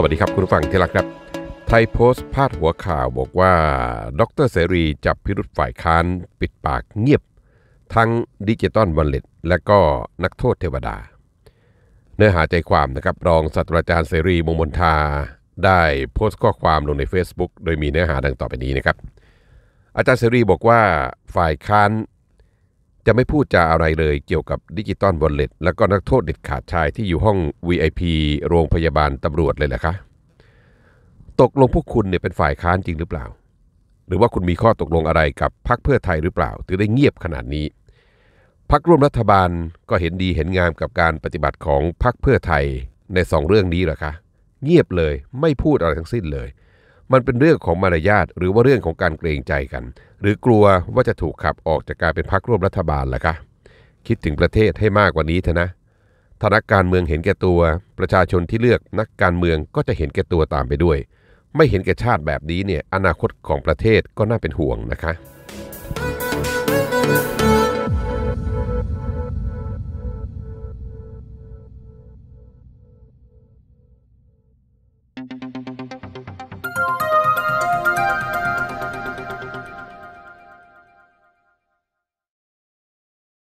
สวัสดีครับคุณผู้ฟังที่รักครับ ไทยโพสต์พาดหัวข่าวบอกว่า ดร.เสรีจับพิรุธฝ่ายค้านปิดปากเงียบ ทั้ง digital wallet และก็นักโทษเทวดา เนื้อหาใจความนะครับรองศาสตราจารย์เสรี วงษ์มณฑา ได้โพสต์ข้อความลงใน Facebook โดยมีเนื้อหาดังต่อไปนี้นะครับ อาจารย์เสรีบอกว่าฝ่ายค้าน จะไม่พูดจาอะไรเลยเกี่ยวกับ digital wallet และก็นักโทษเด็ดขาดชายที่อยู่ห้อง VIP โรงพยาบาลตำรวจเลยแหละคะ ตกลงพวกคุณเนี่ยเป็นฝ่ายค้านจริงหรือเปล่า หรือว่าคุณมีข้อตกลงอะไรกับพรรคเพื่อไทยหรือเปล่า ถึงได้เงียบขนาดนี้พรรคร่วมรัฐบาลก็เห็นดีเห็นงามกับการปฏิบัติของพรรคเพื่อไทยในสองเรื่องนี้เหรอคะ เงียบเลยไม่พูดอะไรทั้งสิ้นเลย มันเป็นเรื่องของมารยาทหรือว่าเรื่องของการเกรงใจกัน หรือกลัวว่าจะถูกขับออกจากการเป็นพรรคร่วมรัฐบาลล่ะคะคิดถึงประเทศให้มากกว่านี้เถอะนะถ้านักการเมืองเห็นแก่ตัว ประชาชนที่เลือกนักการเมืองก็จะเห็นแก่ตัวตามไปด้วย ไม่เห็นแก่ชาติแบบนี้เนี่ยอนาคตของประเทศก็น่าเป็นห่วงนะคะ